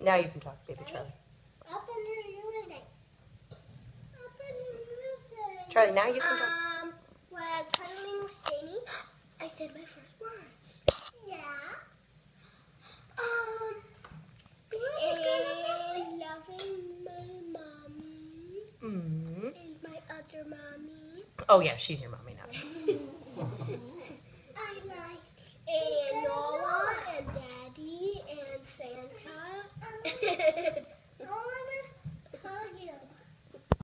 Now you can talk, baby Charlie. Charlie, now you can talk. Um, when cuddling with Janie, I said my first words. Yeah. Um, and loving my mommy mm-hmm. Mm. and my other mommy. Oh yeah, she's your mommy.